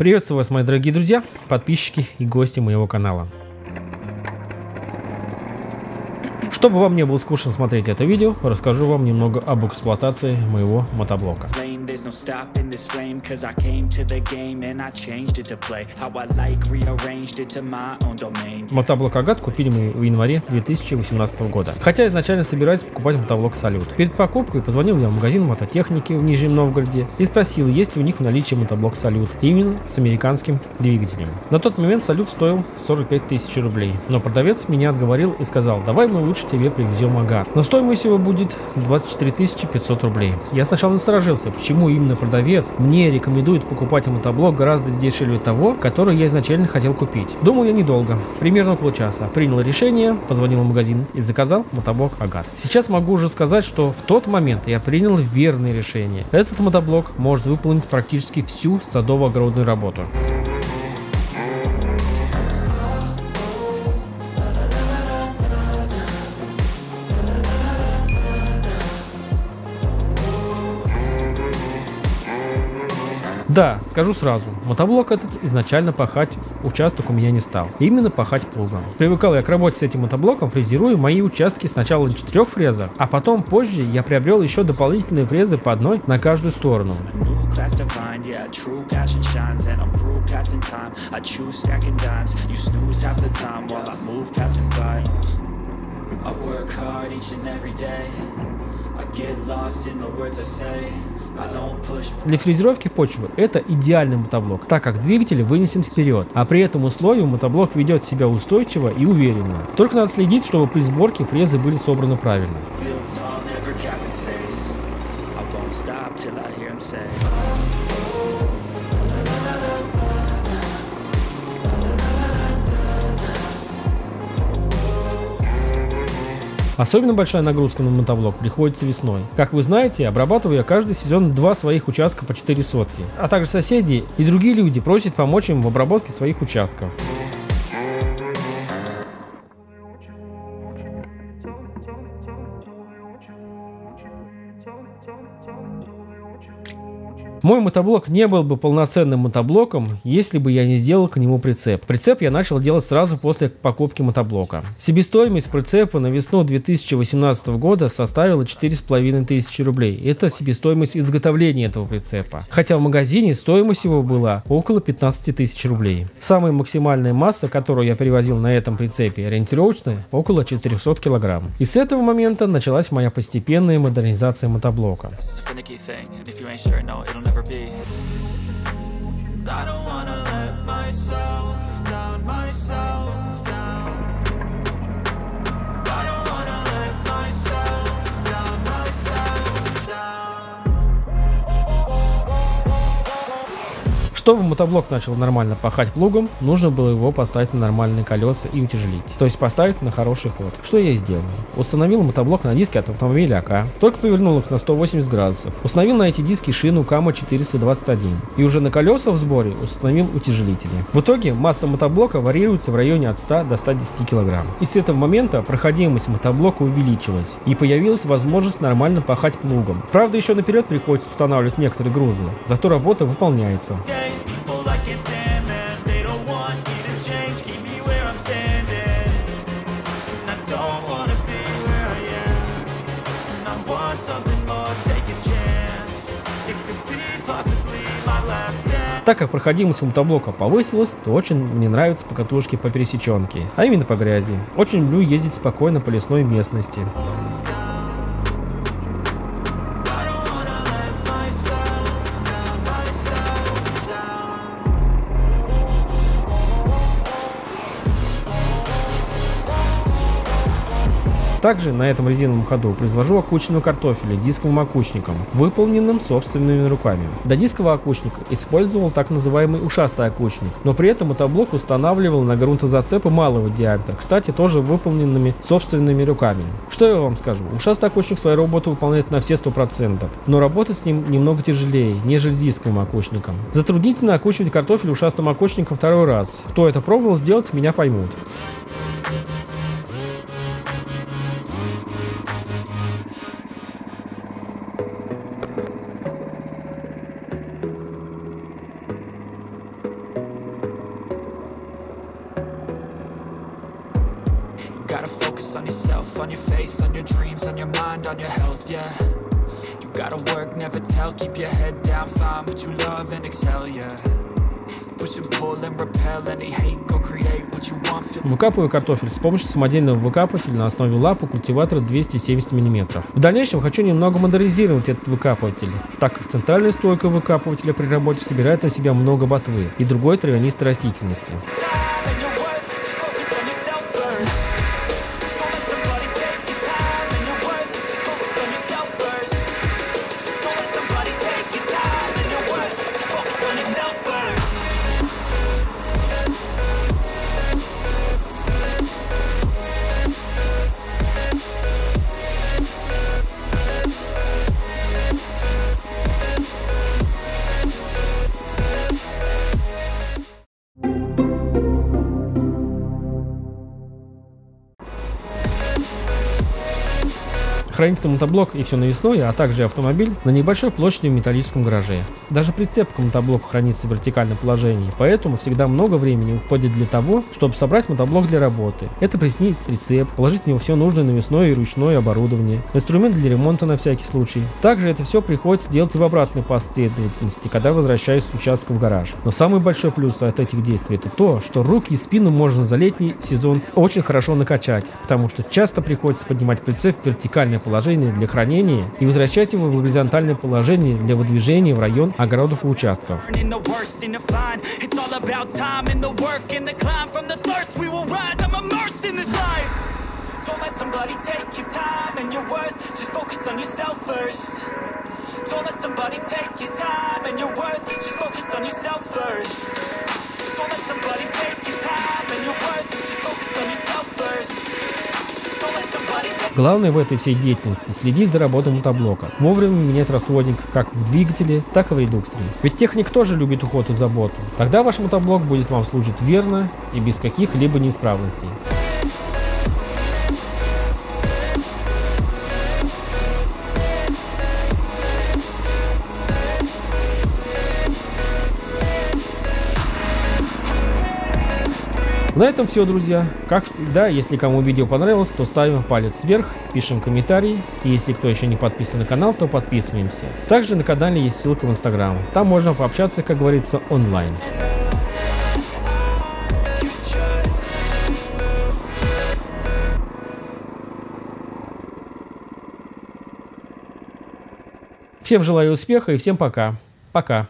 Приветствую вас, мои дорогие друзья, подписчики и гости моего канала. Чтобы вам не было скучно смотреть это видео, расскажу вам немного об эксплуатации моего мотоблока. Мотоблок Агат купили мы в январе 2018 года. Хотя изначально собирались покупать мотоблок Салют. Перед покупкой позвонил я в магазин мототехники в Нижнем Новгороде и спросил, есть ли у них в наличии мотоблок Салют. Именно с американским двигателем. На тот момент Салют стоил 45 тысяч рублей. Но продавец меня отговорил и сказал, давай мы лучше тебе привезем Агат. Но стоимость его будет 24 500 рублей. Я сначала насторожился, почему почему именно продавец мне рекомендует покупать мотоблок гораздо дешевле того, который я изначально хотел купить. Думал я недолго, примерно около часа. Принял решение, позвонил в магазин и заказал мотоблок Агат. Сейчас могу уже сказать, что в тот момент я принял верное решение. Этот мотоблок может выполнить практически всю садово-огородную работу. Да, скажу сразу, мотоблок этот изначально пахать участок у меня не стал. Именно пахать плугом. Привыкал я к работе с этим мотоблоком, фрезируя мои участки сначала на четырех фрезах, а потом позже я приобрел еще дополнительные фрезы по одной на каждую сторону. I work hard each and every day I get lost in the words I say для фрезеровки почвы это идеальный мотоблок, так как двигатель вынесен вперед, а при этом условии мотоблок ведет себя устойчиво и уверенно. Только надо следить, чтобы при сборке фрезы были собраны правильно. Особенно большая нагрузка на мотоблок приходится весной. Как вы знаете, обрабатываю я каждый сезон два своих участка по 4 сотки. А также соседи и другие люди просят помочь им в обработке своих участков. Мой мотоблок не был бы полноценным мотоблоком, если бы я не сделал к нему прицеп. Прицеп я начал делать сразу после покупки мотоблока. Себестоимость прицепа на весну 2018 года составила 4,5 тысячи рублей. Это себестоимость изготовления этого прицепа. Хотя в магазине стоимость его была около 15 тысяч рублей. Самая максимальная масса, которую я перевозил на этом прицепе, ориентировочная, около 400 килограмм. И с этого момента началась моя постепенная модернизация мотоблока never be. Чтобы мотоблок начал нормально пахать плугом, нужно было его поставить на нормальные колеса и утяжелить. То есть поставить на хороший ход. Что я и сделал. Установил мотоблок на диски от автомобиля АК, только повернул их на 180 градусов. Установил на эти диски шину Кама 421. И уже на колеса в сборе установил утяжелители. В итоге масса мотоблока варьируется в районе от 100 до 110 кг. И с этого момента проходимость мотоблока увеличилась. И появилась возможность нормально пахать плугом. Правда, еще наперед приходится устанавливать некоторые грузы, зато работа выполняется. Так как проходимость мотоблока повысилась, то очень мне нравятся покатушки по пересеченке, а именно по грязи. Очень люблю ездить спокойно по лесной местности. Также на этом резиновом ходу произвожу окучивание картофеля дисковым окучником, выполненным собственными руками. До дискового окучника использовал так называемый ушастый окучник, но при этом мотоблок устанавливал на грунтозацепы малого диаметра, кстати, тоже выполненными собственными руками. Что я вам скажу, ушастый окучник свою работу выполняет на все 100%, но работать с ним немного тяжелее, нежели дисковым окучником. Затруднительно окучивать картофель ушастым окучником второй раз. Кто это пробовал сделать, меня поймут. Focus on yourself, on your faith, on your dreams, on your mind, on your health, yeah You gotta work, never tell, keep your head down, find what you love and excel, yeah Выкапываю картофель с помощью самодельного выкапывателя на основе лапы культиватора 270 мм. В дальнейшем хочу немного модернизировать этот выкапыватель, так как центральная стойка выкапывателя при работе собирает на себя много ботвы и другой травянистой растительности. Хранится мотоблок и все навесное, а также автомобиль на небольшой площади в металлическом гараже. Даже прицеп к мотоблоку хранится в вертикальном положении, поэтому всегда много времени уходит для того, чтобы собрать мотоблок для работы. Это приснить прицеп, положить в него все нужное навесное и ручное оборудование, инструмент для ремонта на всякий случай. Также это все приходится делать и в обратной последовательности, когда возвращаюсь с участка в гараж. Но самый большой плюс от этих действий это то, что руки и спину можно за летний сезон очень хорошо накачать, потому что часто приходится поднимать прицеп в вертикальное положение положение для хранения и возвращать его в горизонтальное положение для выдвижения в район огородов и участков. Don't let somebody take your time and your worth, just focus on yourself first. Don't let somebody take your time and your worth, just focus on yourself first. Don't let somebody take your time and your worth, Главное в этой всей деятельности следить за работой мотоблока, вовремя менять расходник как в двигателе, так и в редукторе. Ведь техник тоже любит уход и заботу. Тогда ваш мотоблок будет вам служить верно и без каких-либо неисправностей. На этом все, друзья. Как всегда, если кому видео понравилось, то ставим палец вверх, пишем комментарий. И если кто еще не подписан на канал, то подписываемся. Также на канале есть ссылка в инстаграм. Там можно пообщаться, как говорится, онлайн. Всем желаю успеха и всем пока. Пока.